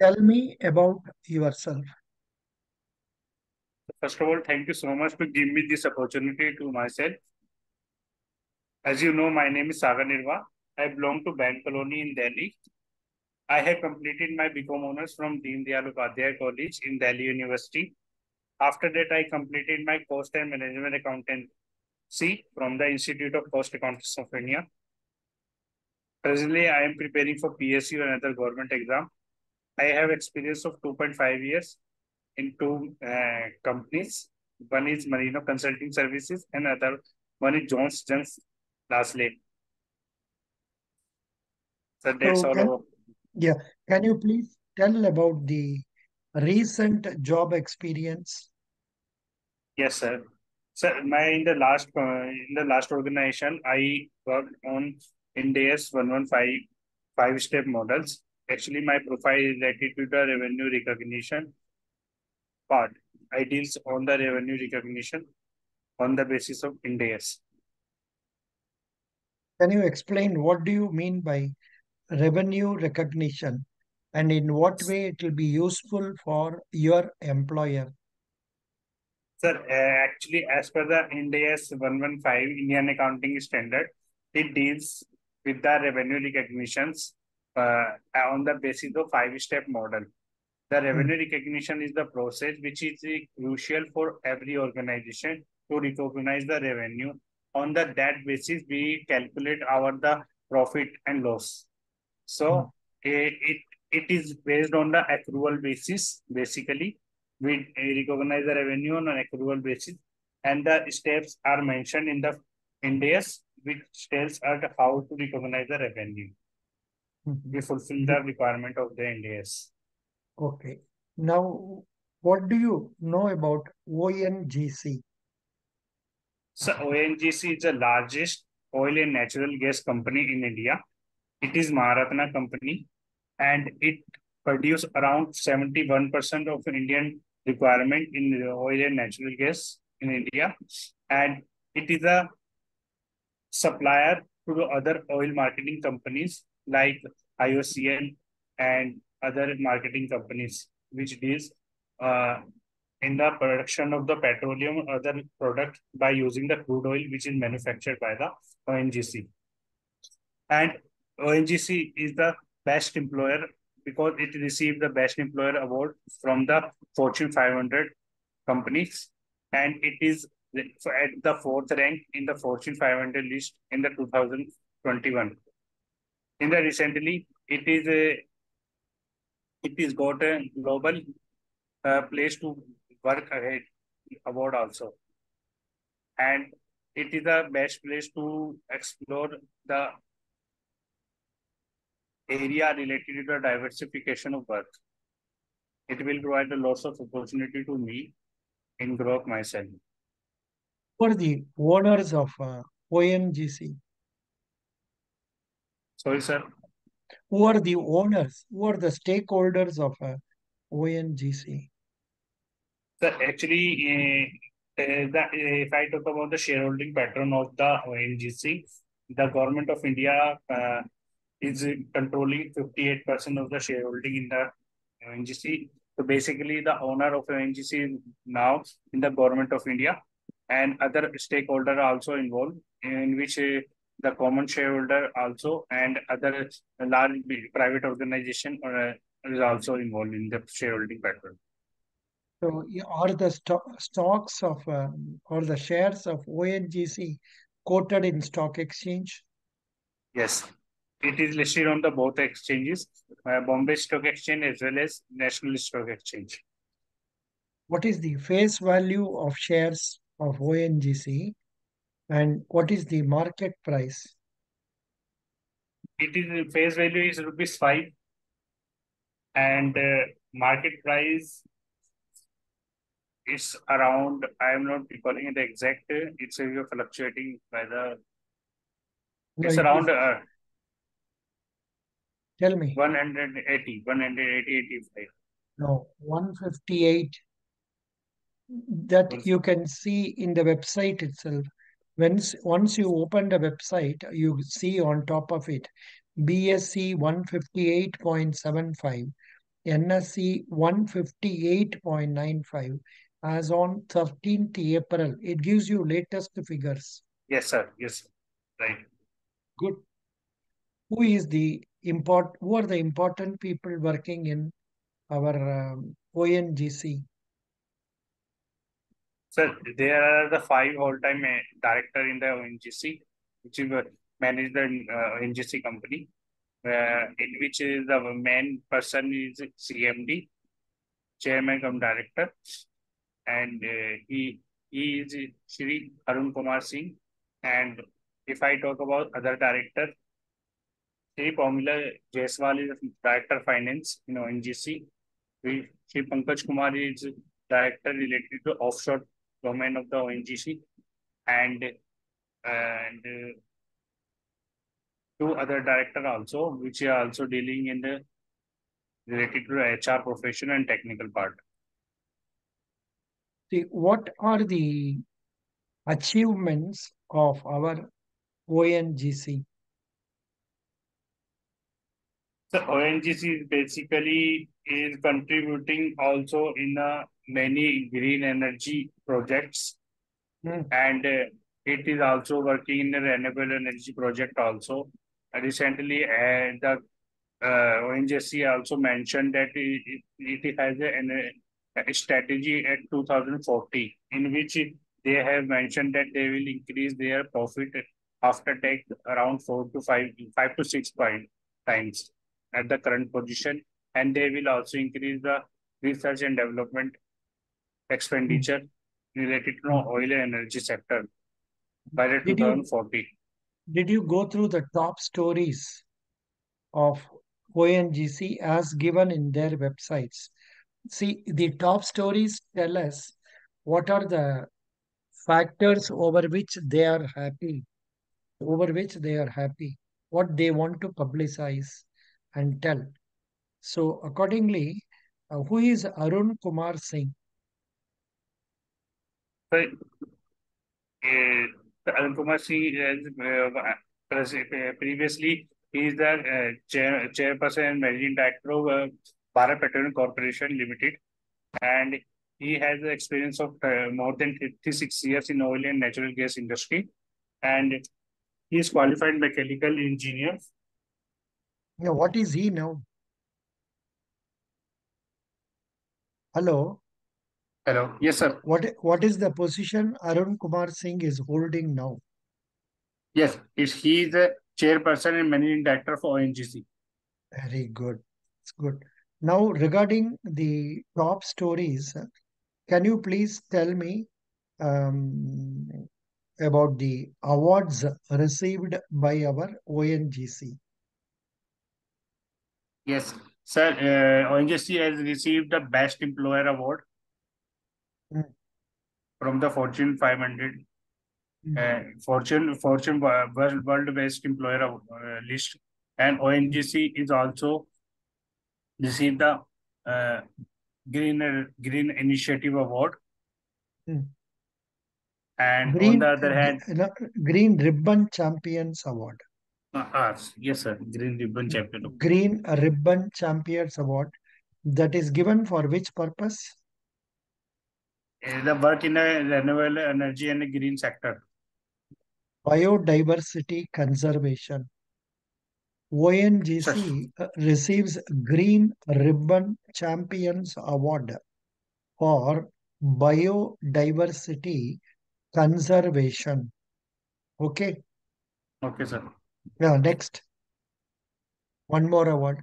Tell me about yourself. First of all, thank you so much to give me this opportunity to myself. As you know, my name is Sagar Nirva. I belong to Band Colony in Delhi. I have completed my BCom honors from Deen Dayal Upadhyay College in Delhi University. After that, I completed my cost and management accountancy from the Institute of Cost Accountants of India. Presently, I am preparing for PSU and other government exam. I have experience of 2.5 years in two uh, companies. One is Marino Consulting Services and other one is Jones Jones Lastly. So that's So all. can, about- yeah, can you please tell about the recent job experience? Yes, sir. Sir, my in the last uh, in the last organization, I worked on Ind AS 115 five step models. Actually, my profile is related to the revenue recognition part. I deals on the revenue recognition on the basis of Ind AS. Can you explain what do you mean by revenue recognition and in what way it will be useful for your employer? Sir, uh, actually, as per the Ind AS 115 Indian Accounting Standard, it deals with the revenue recognitions on the basis of five-step model. The revenue recognition is the process which is uh, crucial for every organization to recognize the revenue. On the that basis, we calculate our the profit and loss. So eh, it it is based on the accrual basis, basically we uh, recognize the revenue on an accrual basis and the steps are mentioned in the Ind AS which tells us how to recognize the revenue. Mhm. We fulfill the requirement of the Ind AS. Okay. Now, what do you know about ONGC? So ONGC is the largest oil and natural gas company in India. It is Maharatna company and it produce around 71% of Indian requirement in oil and natural gas in India. And it is a supplier to other oil marketing companies like IOCL and other marketing companies, which deals uh, in the production of the petroleum or other product by using the crude oil, which is manufactured by the ONGC. And ONGC is the best employer because it received the best employer award from the Fortune 500 companies, and it is at the fourth rank in the Fortune 500 list in the 2021. In the recently, it is a it is got a global uh, place to work ahead award also, and it is the best place to explore the area related to the diversification of work. It will provide a lots of opportunity to me in growth myself. Who are the owners of uh, ONGC? Sorry, sir. Who are the owners? Who are the stakeholders of a ONGC? Sir, actually, uh, uh, the, if I talk about the shareholding pattern of the ONGC, the government of India uh, is controlling 58% of the shareholding in the ONGC. So basically, the owner of ONGC now in the government of India, and other stakeholder are also involved, in which uh, the common shareholder also and other large private organization uh, is also involved in the shareholding pattern. So, are the sto- stocks of um, or the shares of ONGC quoted in stock exchange? Yes, it is listed on the both exchanges, uh, Bombay Stock Exchange as well as National Stock Exchange. What is the face value of shares of ONGC and what is the market price? It is face value is rupees five, and uh, market price is around. I am not recalling it exact. It's uh, fluctuating by the. It's it around uh, tell me. 180, 180, 85. No, 158 that you can see in the website itself. Once, once you open the website, you see on top of it BSE 158.75. NSE 158.95 as on 13th April. It gives you latest figures. Yes, sir. Yes, right. Good. Who is the import? Who are the important people working in our um, ONGC? Sir, there are the five all-time uh, director in the ONGC, which is uh, manage the uh, ONGC company, uh, in which is the main person is CMD, chairman cum director, and uh, he he is Shri Arun Kumar Singh. And if I talk about other director, Shri Pomila Jaspal is director finance in ONGC. Shri Pankaj Kumar is director related to offshore domain of the ONGC, and and uh, two other director also, which are also dealing in the related to the HR profession and technical part. See, what are the achievements of our ONGC? So ONGC is basically is contributing also in uh, many green energy projects, Hmm. and uh, it is also working in a renewable energy project also. Uh, recently, uh, the uh, ONGC also mentioned that it, it, has a, a strategy at 2040 in which they have mentioned that they will increase their profit after tax around four to five, five to six point times at the current position, and they will also increase the research and development expenditure related to oil and energy sector by the Did you- 2040. Did you go through the top stories of ONGC as given in their websites? See, the top stories tell us what are the factors over which they are happy, over which they are happy, what they want to publicize and tell. So, accordingly, uh, who is Arun Kumar Singh? Uh, Arun Kumar Singh has uh, uh, previously he is the uh, chair, chairperson and managing director of uh, Bharat Petroleum Corporation Limited, and he has the experience of uh, more than 56 years in oil and natural gas industry, and he is qualified mechanical engineer. Yeah, what is he now? Hello, Hello. Yes, sir. what what is the position Arun Kumar Singh is holding now? Yes, is he is the chairperson and managing director for ONGC. Very good. It's good. Now, regarding the top stories, can you please tell me um, about the awards received by our ONGC? Yes, sir. Uh, ONGC has received the Best Employer Award Hmm. from the Fortune 500, Hmm. uh, Fortune Fortune World World Best Employer uh, list, and ONGC is also received the uh, Green Green Initiative Award. Hmm. And on the other hand, Green Ribbon Champions Award. Uh, ah, yes, sir, Green Ribbon Champion. Green Ribbon Champions Award that is given for which purpose? Uh, the work in the renewable energy and the green sector. Biodiversity Conservation. ONGC uh, receives Green Ribbon Champions Award for biodiversity conservation. Okay. Okay, sir. Yeah, next. One more award.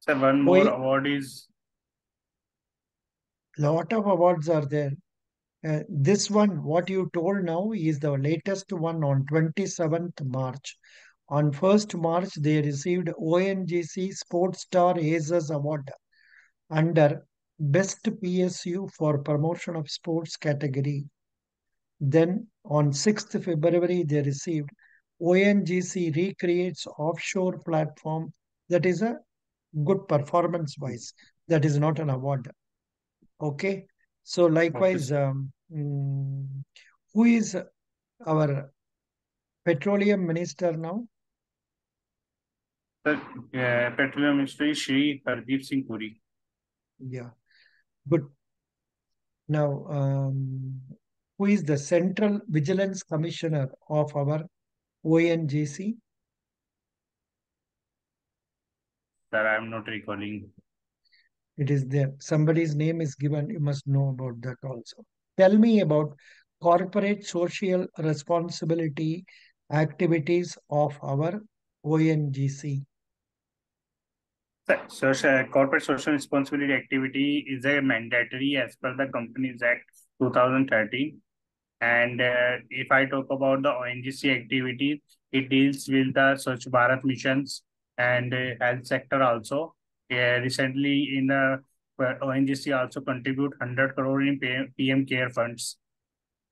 Sir, one more Oi- award is Lot of awards are there. Uh, this one, what you told now, is the latest one on 27th March. On 1st March, they received ONGC Sports Star Aces Award under Best PSU for Promotion of Sports category. Then on 6th February, they received ONGC Recreates Offshore Platform. That is a good performance wise. That is not an award. Okay. So likewise, um, mm, who is our petroleum minister now? Uh, Petroleum Ministry Shri Hardeep Singh Puri. Yeah, good. Now, um, who is the Central Vigilance Commissioner of our ONGC? Sir, I am not recalling. It is there. Somebody's name is given. You must know about that also. Tell me about corporate social responsibility activities of our ONGC. Sir, social, corporate social responsibility activity is a mandatory as per the Companies Act 2013. And uh, if I talk about the ONGC activity, it deals with the Swachh Bharat missions and uh, health sector also. Yeah, recently in the uh, ONGC also contribute 100 crore in PM care funds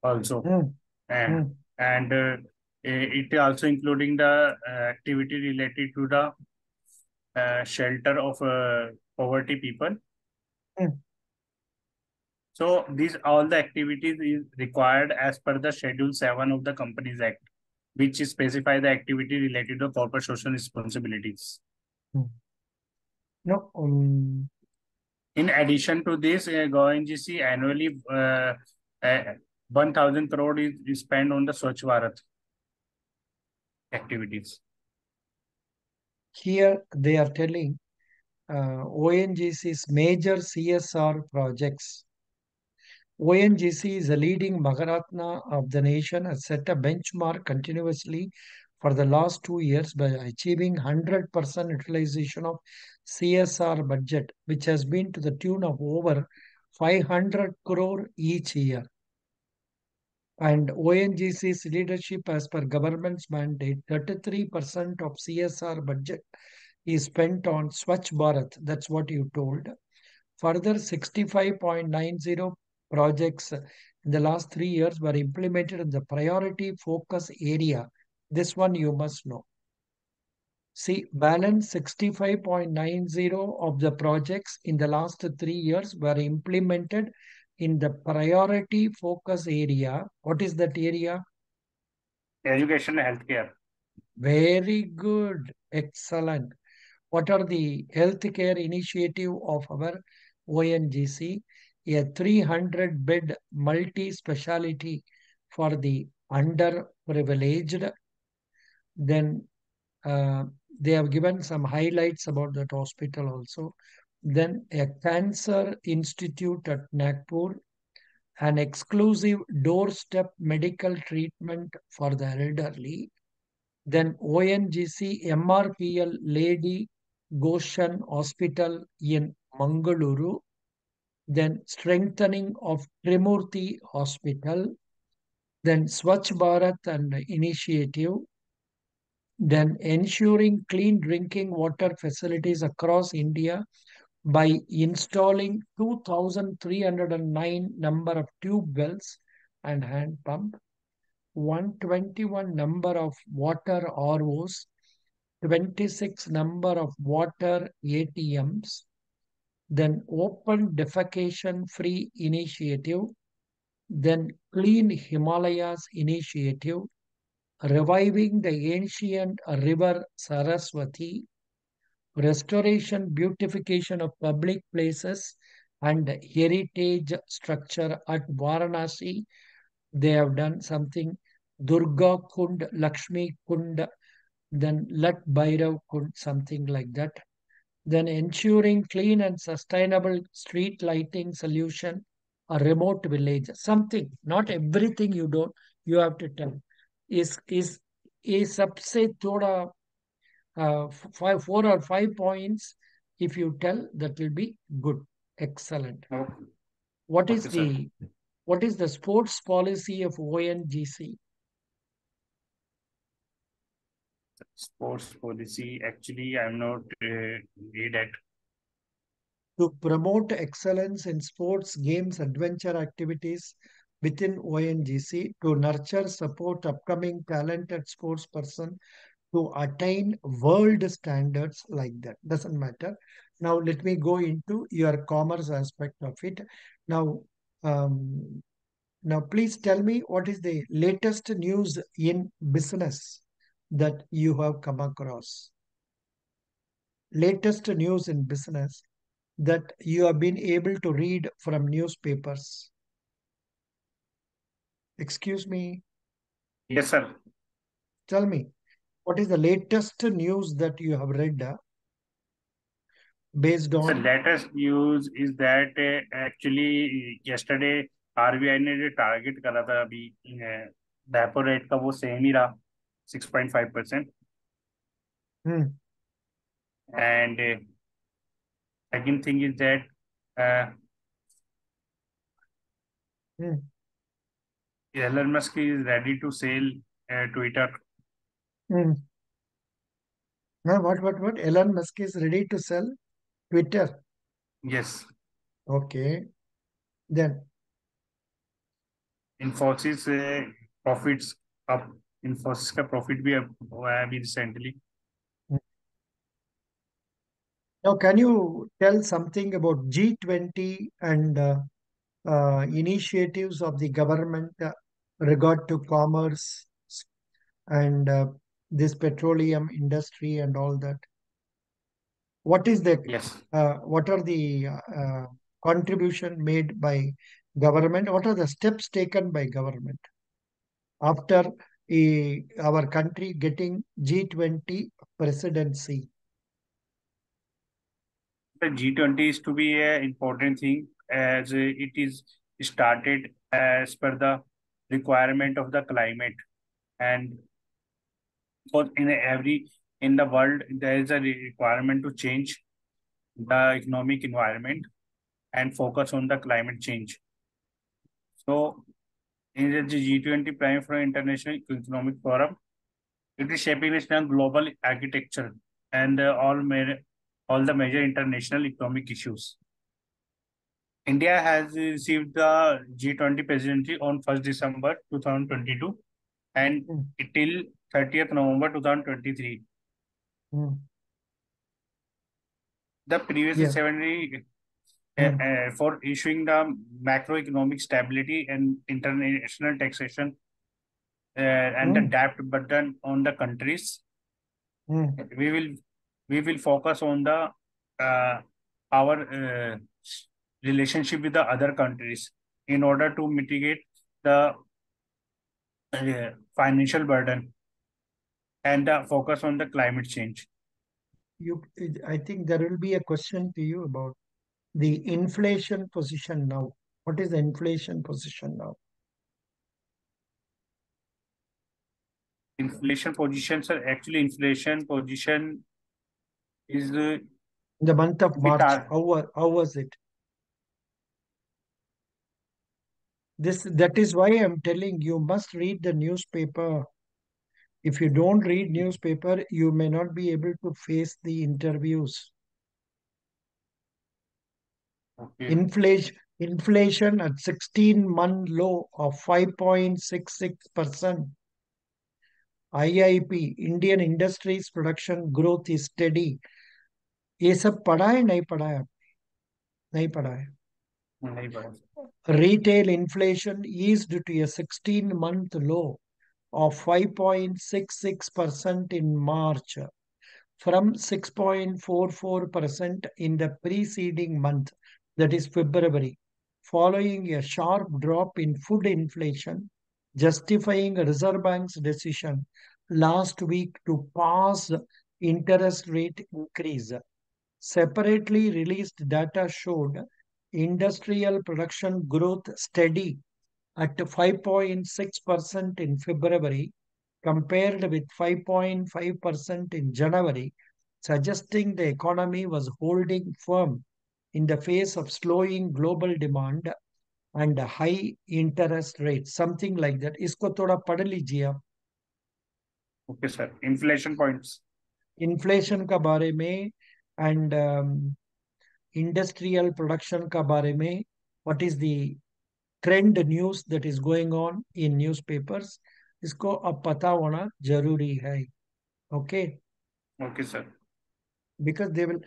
also. Mm, And, mm, and uh, it also including the uh, activity related to the uh, shelter of uh, poverty people. mm. So these all the activities is required as per the Schedule 7 of the Companies Act, which specify the activity related to corporate social responsibilities. No, um, In addition to this, uh, GoNGC annually uh, uh, 1,000 crore is, is spent on the Swachh Bharat activities. here they are telling uh, ONGC's major CSR projects. ONGC is a leading Maharatna of the nation, has set a benchmark continuously for the last two years by achieving 100% utilization of CSR budget, which has been to the tune of over 500 crore each year. And ONGC's leadership, as per government's mandate, 33% of CSR budget is spent on Swachh Bharat. That's what you told. Further, 65.90 projects in the last three years were implemented in the priority focus area. This one you must know. See, balance 65.90 of the projects in the last three years were implemented in the priority focus area. What is that area? Education and healthcare. Very good. Excellent. What are the healthcare initiative of our ONGC? A 300 bed multi-speciality for the underprivileged. Then uh, they have given some highlights about that hospital also. Then a cancer institute at Nagpur, an exclusive doorstep medical treatment for the elderly. Then ONGC MRPL Lady Goschen Hospital in Mangaluru. Then strengthening of Trimurti Hospital. Then Swachh Bharat and initiative then ensuring clean drinking water facilities across India by installing 2,309 number of tube wells and hand pump, 121 number of water ROs, 26 number of water ATMs, then open defecation free initiative, then clean Himalayas initiative, reviving the ancient river Saraswati, restoration, beautification of public places and heritage structure at Varanasi. They have done something Durga Kund, Lakshmi Kund, then Lat Bhairav Kund, something like that then ensuring clean and sustainable street lighting solution a remote village, Something, not everything you don't, you have to tell. Is is a subset thoda uh, five, four or five points. If you tell, that will be good, excellent. Okay. What is okay, the sir. what is the sports policy of ONGC? Sports policy. Actually, I'm not uh, read it. To promote excellence in sports, games, adventure activities within ONGC, to nurture, support upcoming talented sports person to attain world standards like that. Doesn't matter. Now let me go into your commerce aspect of it. Now, um, now please tell me what is the latest news in business that you have come across. latest news in business that you have been able to read from newspapers? Excuse me, Yes, sir. tell me, what is the latest news that you have read uh, based The on? latest news is that uh, actually yesterday RBI ने जो target करा था अभी repo rate का वो same ही रहा 6.5%. Hmm. And uh, second thing is that uh. Hmm. Elon Musk is ready to sell uh, Twitter. Hmm. No, what, what, what? Elon Musk is ready to sell Twitter. Yes. Okay. Then. Infosys uh, profits up Infosys का profit भी up हुआ है अभी recently. now can you tell something about G20 and uh, uh, initiatives of the government uh, regard to commerce and uh, this petroleum industry and all that? What is the Yes. uh, what are the uh, contribution made by government? What are the steps taken by government after eh, our country getting G20 presidency? The G20 is to be an important thing as it is started as per the requirement of the climate and because in every in the world there is a requirement to change the economic environment and focus on the climate change. So India the G20 prime for International Economic Forum. It is shaping its global architecture and uh, all, all the major international economic issues. India has received the G20 presidency on 1st December 2022 and mm. till 30th November 2023. Mm. The previous yeah. 70 Hmm. Uh, uh, for issuing the macroeconomic stability and international taxation uh, and mm. the hmm. debt burden on the countries. Mm. We will we will focus on the uh, our uh, relationship with the other countries in order to mitigate the uh, financial burden and focus on the climate change. You, I think there will be a question to you about the inflation position now. What is the inflation position now? Inflation positions are actually inflation position is uh, In the month of March, tar- how, how was it? This that is why I'm telling you must read the newspaper. If you don't read newspaper, you may not be able to face the interviews. okay. Inflation inflation at 16 month low of 5.66%. IIP, Indian Industries Production Growth is steady. ये सब पढ़ा है नहीं पढ़ा है नहीं पढ़ा है नहीं पढ़ा retail inflation eased to a 16 month low of 5.66% in March from 6.44% in the preceding month, that is February, following a sharp drop in food inflation, justifying Reserve Bank's decision last week to pause interest rate increase. Separately released data showed industrial production growth steady at 5.6% in February compared with 5.5% in January, suggesting the economy was holding firm in the face of slowing global demand and high interest rates, something like that. इसको थोड़ा पढ़ लीजिए आप okay sir inflation points inflation का बारे में and industrial production का बारे में what is the trend news that is going on in newspapers इसको अब पता होना जरूरी है okay okay sir because they will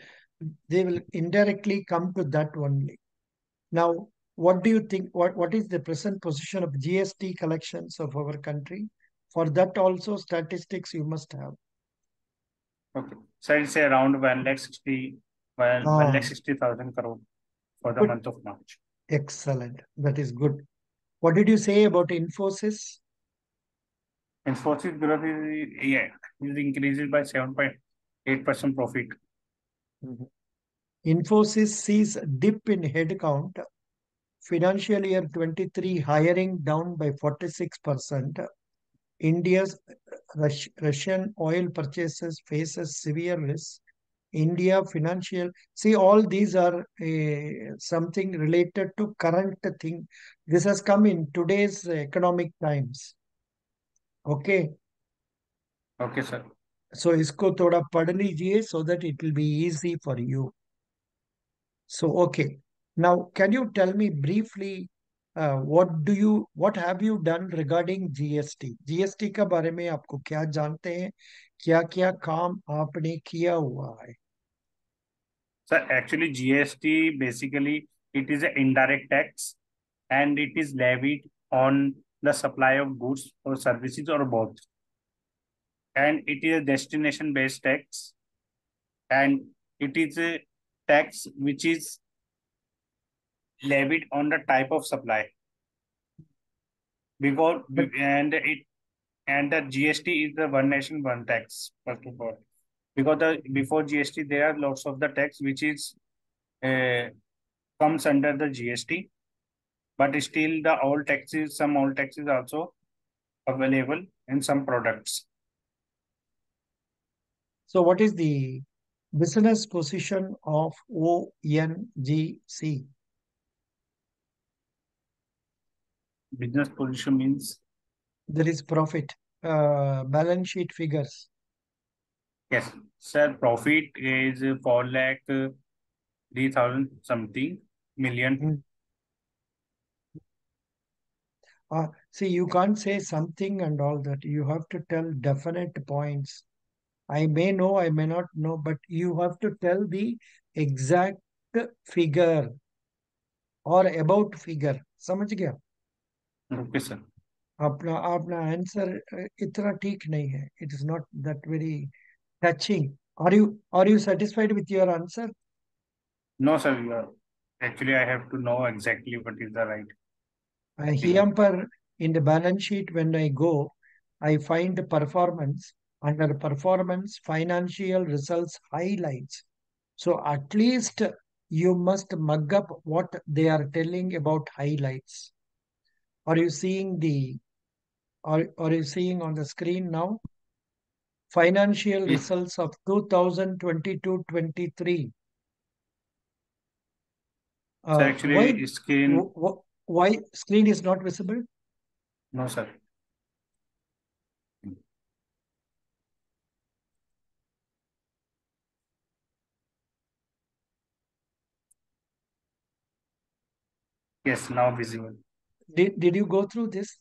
they will indirectly come to that only now what do you think what what is the present position of gst collections of our country for that also statistics you must have Okay. So it's around one lakh sixty, one, one Ah. lakh sixty thousand crore for the Good. month of March. Excellent. That is good. What did you say about Infosys? Infosys growth is, yeah, is increases by seven point eight percent profit. Infosys sees dip in headcount. Financial year 23 hiring down by 46%. India's Rus- Russian oil purchases faces severe risk. India financial see all these are uh, something related to current thing. This has come in today's economic times. Okay. Okay, sir. सो इसको थोड़ा पढ़ लीजिए so that it will be easy for you so okay now can you tell me briefly what do you what have you done regarding GST GST के बारे में आपको क्या जानते हैं क्या क्या काम आपने किया हुआ है sir actually GST basically it is indirect tax and it is levied on the supply of goods और सर्विसेज़ और both And it is a destination based tax and it is a tax which is levied on the type of supply. Because and it and the GST is the one nation one tax first of all. Because the before GST there are lots of the tax which is uh, comes under the GST, but still the all taxes, some all taxes also available in some products. So what is the business position of ONGC Business position means there is profit uh, balance sheet figures yes, sir. Profit is four lakh uh, three thousand something million. Mm. Uh, see, you can't say something and all that. You have to tell definite points. I may know, I may not know, but you have to tell the exact figure or about figure. समझ गया Okay, sir. अपना अपना answer इतना ठीक नहीं है it is not that very touching are you are you satisfied with your answer No, sir. you are- Actually, I have to know exactly what is the right. Uh, here per in the balance sheet when I go, I find the performance under performance financial results highlights. So at least you must mug up what they are telling about highlights. Are you seeing the are, are you seeing on the screen now? Financial Yes. results of 2022-23. So Uh, actually, why screen. wh- wh- why screen is not visible? No, sir. Yes, now visible. Did, did you go through this?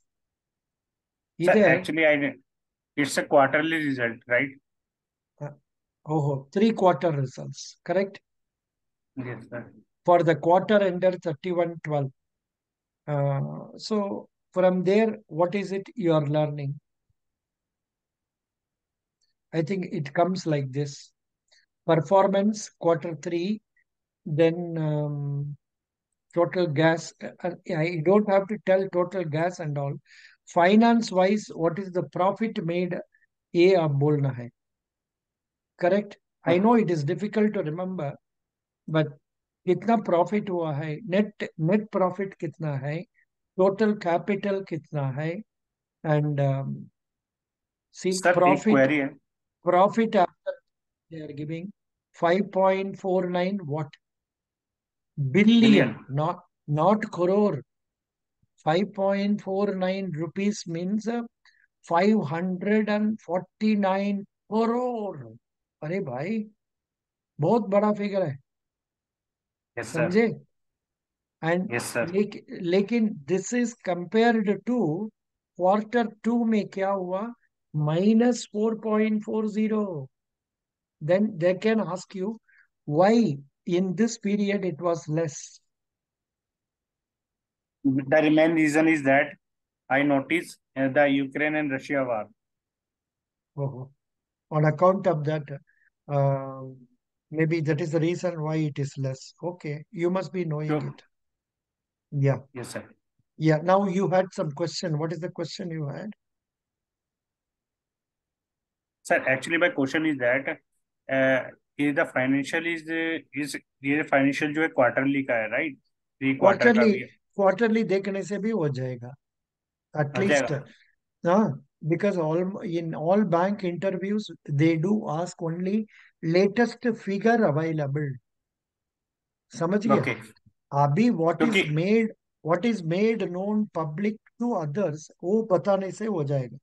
Sir, actually, I didn't- it's a quarterly result, right? oh, three quarter results, correct? Yes, sir. For the quarter ended 3112. Uh, so from there, what is it you are learning? I think it comes like this. Performance quarter three, then um, total gas. uh, uh, I don't have to tell total gas and all. Finance wise, what is the profit made? ये आप बोलना है correct I know it is difficult to remember but कितना profit हुआ है net net profit कितना है total capital कितना है एंड सी Sir, एक प्रॉफिट query है. profit after they are giving 5.49 what Billion not not crore. 5.49 rupees means uh, 549 crore. अरे भाई बहुत बड़ा फिगर है। Yes, sir. समझे? And Yes, sir. लेकिन this is compared to quarter two में क्या हुआ? Minus four point four zero then they can ask you why in this period it was less. The main reason is that I noticed uh, the Ukraine and Russia war. Oh, on account of that, uh, maybe that is the reason why it is less. Okay, you must be knowing sure. it. Yeah. Yes, sir. Yeah. Now you had some question. What is the question you had? Sir, actually, my question is that uh, ये the financial is is ये financial जो है quarterly का है right three quarterly quarterly देखने से भी हो जाएगा। एटलीस्ट हाँ because all in all bank interviews they do ask only latest figure available समझ गए अभी what is made what is made known public to others वो बताने से हो जाएगा।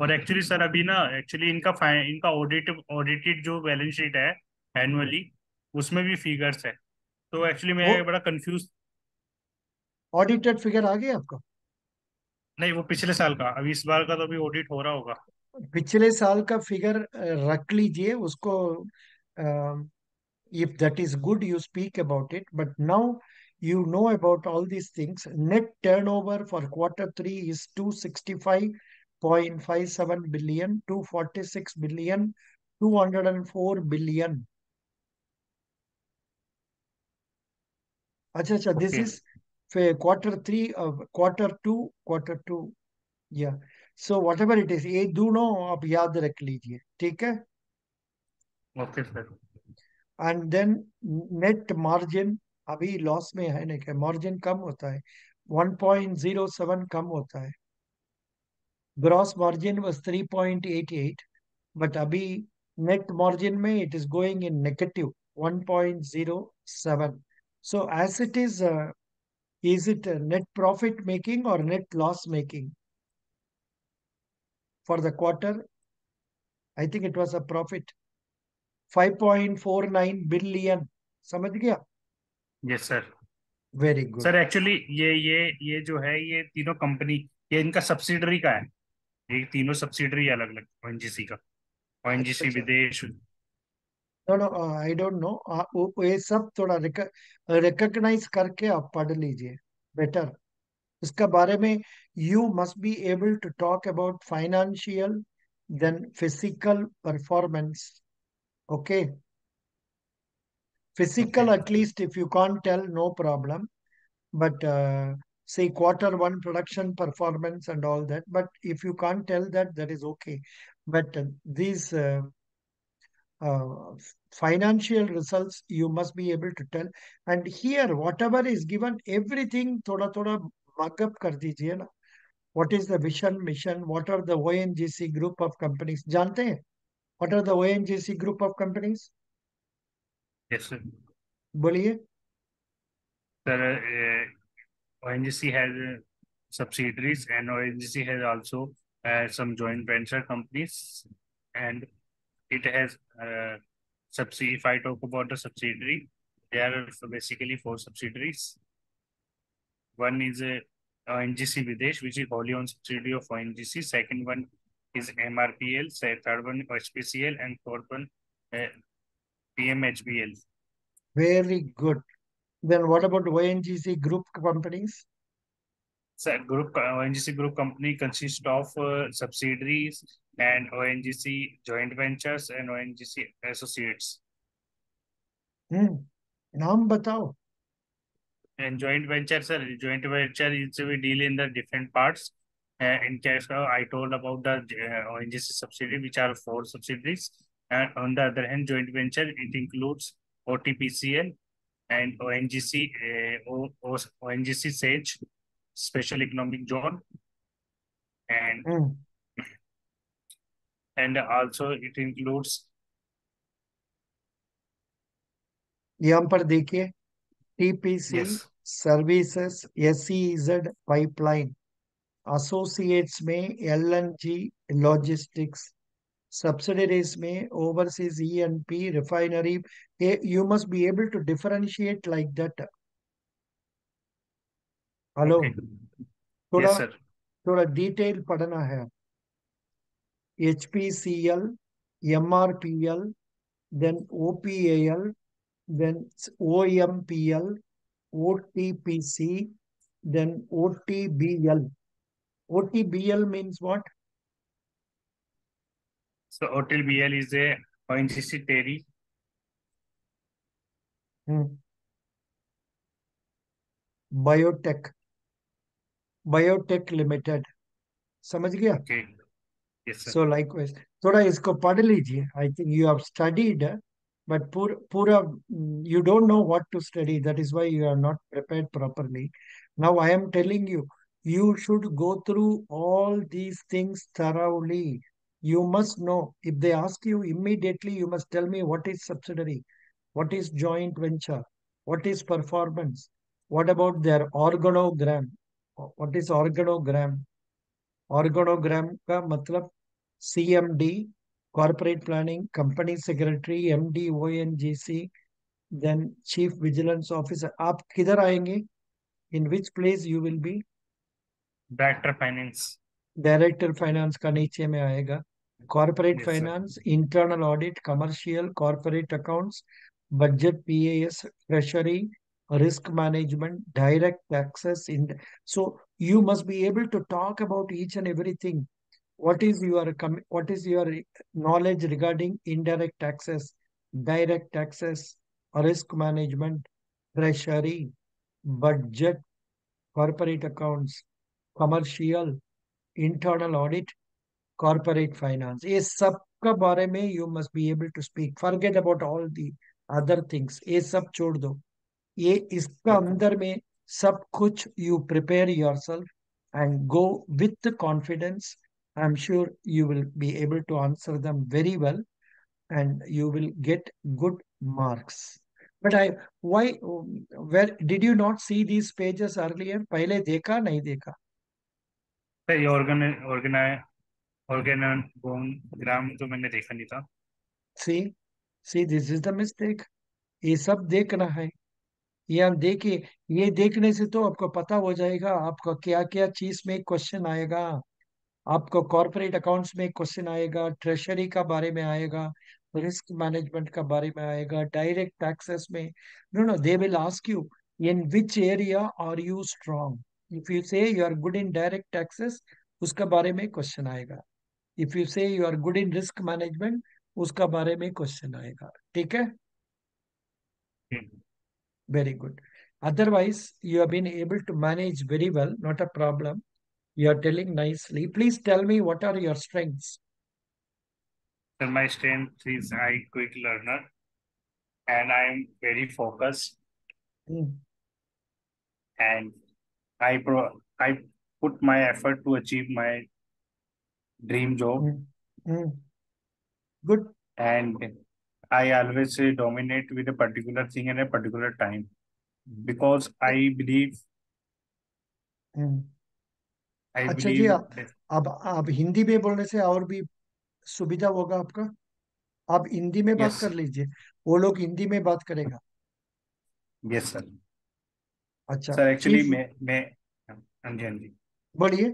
और एक्चुअली सर अभी ना एक्चुअली इनका इनका ऑडिट ऑडिटेड जो बैलेंस शीट है एनुअली उसमें भी फिगर्स है। तो एक्चुअली मैं बड़ा कंफ्यूज ऑडिटेड फिगर आ गया आपका? नहीं वो पिछले साल का। अभी इस बार का तो अभी ऑडिट हो रहा होगा। पिछले साल का फिगर रख लीजिए उसको if that is good you speak about it but now you know about all these things net turnover for quarter three is 265 0.57 billion, 246 billion, 204 billion. Acha, acha, okay. this is for quarter 3 of quarter 2 quarter 2 Yeah. So whatever it is, ये दोनों aap yaad rakh lijiye theek hai okay sir and then net margin अभी loss में है ना क्या margin कम होता है 1.07 कम होता है ग्रॉस मार्जिन वाज 3.88 बट अभी नेट मार्जिन में it is going in negative 1.07 so as it is uh, is it a net profit making or net loss making for the quarter i think it was a profit 5.49 billion समझ गया yes sir very good sir actually ये ये ये जो है ये तीनों company ये इनका सब्सिडरी का है ये तीनों सब्सिडरी अलग अलग ओएनजीसी का। अच्छा ओएनजीसी अच्छा विदेश। No no I don't know वो ये सब थोड़ा रिकॉग्नाइज करके आप पढ़ लीजिए बेटर इसका बारे में you must be able to talk about financial then physical performance okay physical okay at least if you can't tell no problem. But uh, say quarter one production performance and all that but if you can't tell that that is okay but uh, these uh, uh, financial results you must be able to tell and here whatever is given everything thoda thoda mug up kar dijiye na what is the vision mission what are the ONGC group of companies जानते हैं what are the ONGC group of companies yes sir बोलिए sir ONGC has uh, subsidiaries and ONGC has also uh, some joint venture companies. And it has uh, subsidy if I talk about the subsidiary there are basically four subsidiaries. One is uh, ONGC Videsh which is wholly owned subsidiary of ONGC second one is MRPL third one HPCL and fourth one uh, PMHBL very good then what about ONGC group companies? So group ONGC group company consists of uh, subsidiaries and ONGC joint ventures and ONGC associates. Hmm. Naam batao. And joint venture, sir. Joint venture is we deal in the different parts. Uh, in case of, I told about the uh, ONGC subsidiary, which are four subsidiaries. And on the other hand, joint venture, it includes OTPCL, and ONGC, uh, ONGC SAGE, Special Economic Zone. And hmm and also it includes यहाँ पर देखिए TPC services SEZ pipeline associates में LNG logistics subsidiaries may overseas E and P refinery. You must be able to differentiate like that. Hello. Okay. thoda, yes, sir. thoda detail padhna hai hpcl mrpl then opal then ompl otpc then otbl otbl means what So Hotel BL is a ONGC Terry. Hmm. Biotech biotech limited समझ गया Okay. Yes, sir. So likewise थोड़ा इसको पढ़ लीजिए I think you have studied but पूरा पूरा you don't know what to study that is why you are not prepared properly now i am telling you you should go through all these things thoroughly you must know if they ask you immediately you must tell me what is subsidiary what is joint venture what is performance what about their organogram what is organogram organogram का मतलब CMD corporate planning company secretary MD ONGC then chief vigilance officer आप किधर आएंगे in which place you will be Director Finance. Director finance का नीचे में आएगा corporate yes, finance, sir. internal audit, commercial, corporate accounts, budget, PAS, treasury, risk management, direct taxes. In the, so you must be able to talk about each and everything. What is your what is your knowledge regarding indirect taxes, direct taxes, risk management, treasury, budget, corporate accounts, commercial, internal audit, corporate finance ye sab ka bare mein you must be able to speak forget about all the other things ye sab chhod do ye iska andar mein sab kuch you prepare yourself and go with the confidence i'm sure you will be able to answer them very well and you will get good marks but I why where did you not see these pages earlier पहले देखा नहीं देखा organise organogram तो मैंने देखा नहीं था see see this is the mistake. ये सब देखना है। ये हम देखिए ये देखने से तो आपको पता हो जाएगा आपका क्या क्या चीज़ में क्वेश्चन आएगा। आपको कॉर्पोरेट अकाउंट्स में क्वेश्चन आएगा ट्रेशरी का बारे में आएगा रिस्क मैनेजमेंट का बारे में आएगा डायरेक्ट टैक्सेस में। No no they will ask you in which area are you strong if you say you are good in direct taxes उसका बारे में क्वेश्चन आएगा। If you say you are good in risk management उसका बारे में question आएगा ठीक है Very good. Otherwise, you have been able to manage very well, not a problem. You are telling nicely. Please tell me what are your strengths? Sir, my strength is I quick learner and I am very focused Hmm, and I pro I put my effort to achieve my dream job good and I always dominate with a particular thing an a particular time because I believe अच्छा जी अब आप हिंदी में बोलने से और भी सुविधा होगा आपका। आप हिंदी में बात कर लीजिए। वो लोग हिंदी में बात करेगा। यस सर अच्छा। सर एक्चुअली मैं मैं बोलिए।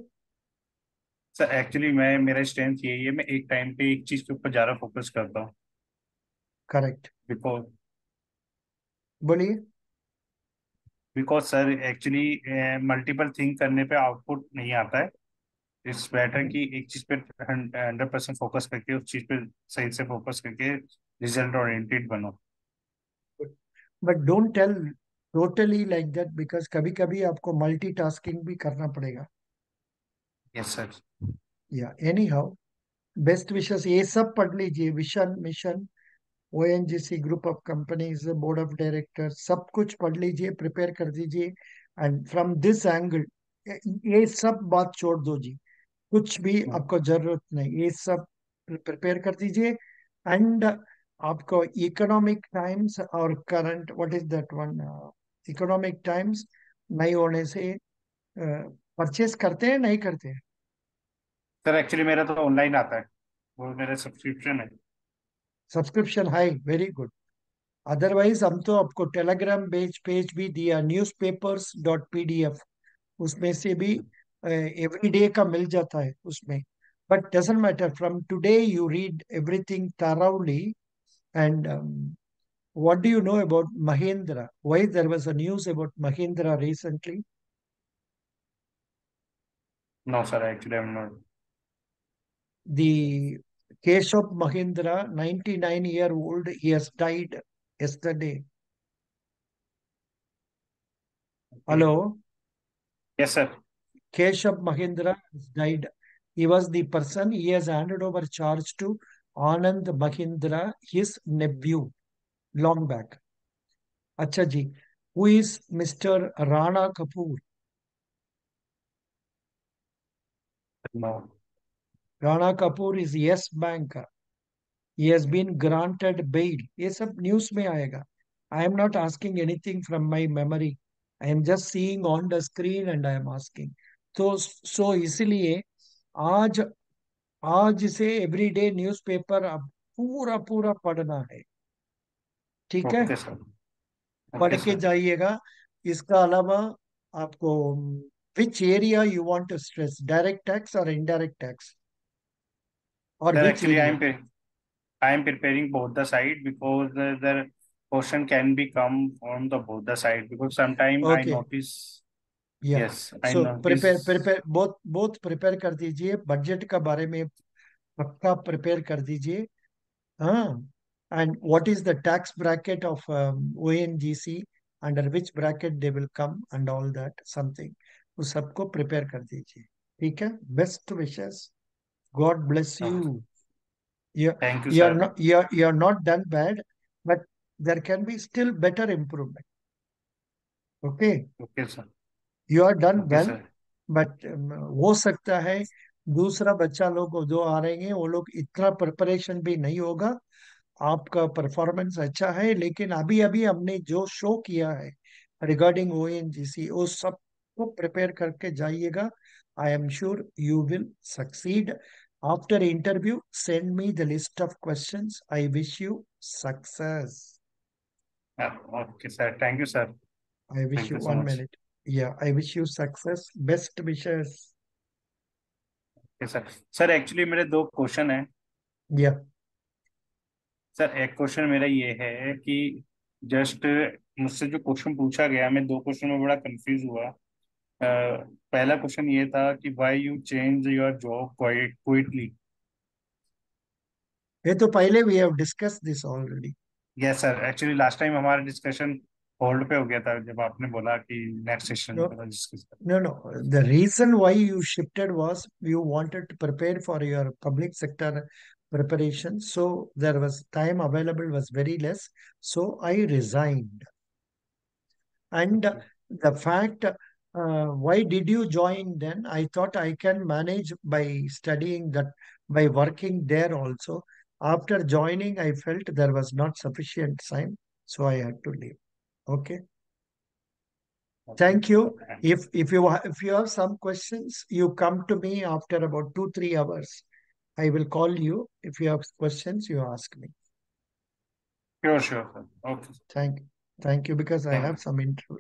सर एक्चुअली मैं मेरा स्ट्रेंथ यही है मैं एक टाइम पे एक चीज़ के ऊपर ज़्यादा फोकस करता हूँ। करेक्ट बिकॉज़ बोलिए। Because sir actually multiple think करने पे आउटपुट नहीं आता है। इट्स बेटर कि एक चीज़ पे हंड्रेड परसेंट फोकस करके उस चीज़ पे सही से फोकस करके रिज़ल्ट ओरिएंटेड बनो। But don't tell totally like that because कभी कभी आपको मल्टीटास्किंग भी करना पड़ेगा। सर या एनी हाउ बेस्ट विशेस ये सब पढ़ लीजिए vision mission ONGC group of companies board of director सब कुछ पढ़ लीजिए प्रिपेयर कर दीजिए एंड फ्रॉम दिस एंगल ये सब बात छोड़ दो जी। कुछ भी आपको ज़रूरत नहीं ये सब प्रिपेयर कर दीजिए एंड आपको इकोनॉमिक टाइम्स और current what is that one Economic Times नहीं होने से परचेस करते हैं, नहीं करते हैं? सर एक्चुअली मेरा तो ऑनलाइन आता है। वो मेरा सब्सक्रिप्शन है। Subscription high very good otherwise हम तो आपको टेलीग्राम पेज पेज भी दिया news papers dot P D F उसमें से भी एवरी डे का मिल जाता है उसमें। But doesn't matter from today you read everything thoroughly and um, what do you know about Mahindra? Why there was a news about Mahindra recently? No sir actually I am The Keshav Mahindra, 99 year old, he has died yesterday. Hello, Yes, sir. Keshav Mahindra has died. He was the person, he has handed over charge to Anand Mahindra, his nephew, long back. Acha ji, who is Mr. Rana Kapoor? No. Rana Kapoor is Yes Bank. He has been granted bail. ये सब news में आएगा. I am not asking anything from my memory. I am just seeing on the screen and I am asking. तो so इसलिए आज आज से everyday newspaper अब पूरा पूरा पढ़ना है ठीक है पढ़ के जाइएगा इसका अलावा आपको which area you want to stress direct tax और indirect tax or actually i'm pre- i'm preparing both the side because the, the question can be come from the both the side because sometimes okay. i notice yeah. yes I so notice... prepare prepare both both prepare कर दीजिए budget का बारे में पक्का prepare कर दीजिए हाँ and what is the tax bracket of um, ONGC under which bracket they will come and all that something वो सबको prepare कर दीजिए ठीक है best wishes bless Okay. You you thank you you're sir not you're you're not done bad but there can be still better improvement okay okay sir you are done okay well sir but हो सकता है दूसरा बच्चा लोग जो आ रहे हैं वो लोग इतना प्रिपरेशन भी नहीं होगा आपका परफॉर्मेंस अच्छा है लेकिन अभी अभी हमने जो शो किया है रिगार्डिंग ओ एन जी सी वो सबको प्रिपेयर करके जाइएगा I am sure you will succeed after interview send me the list of questions I wish you success Yeah, okay sir thank you sir I wish Thank you you so one much. minute. Yeah, I wish you success. Best wishes. okay sir sir actually मेरे दो question हैं Yeah. Sir एक question मेरा ये है कि just मुझसे जो क्वेश्चन पूछा गया मैं दो क्वेश्चन में बड़ा कंफ्यूज हुआ अ, पहला क्वेश्चन ये था कि why you change your job quite quickly ये तो पहले we have discuss this already yes sir actually last time हमारा डिस्कशन होल्ड पे हो गया था जब आपने बोला कि नेक्स्ट सेशन पे discuss no no the reason why you shifted was you wanted to prepare for your public sector preparation so there was time available was very less. So i resigned. And the fact uh, why did you join then? I thought I can manage by studying that, by working there also. After joining, I felt there was not sufficient time, so I had to leave. Okay. Thank you. If if you if you have some questions, you come to me after about two three hours. I will call you. If you have questions, you ask me. Sure, sure. Okay. Thank, thank you because I have some interview.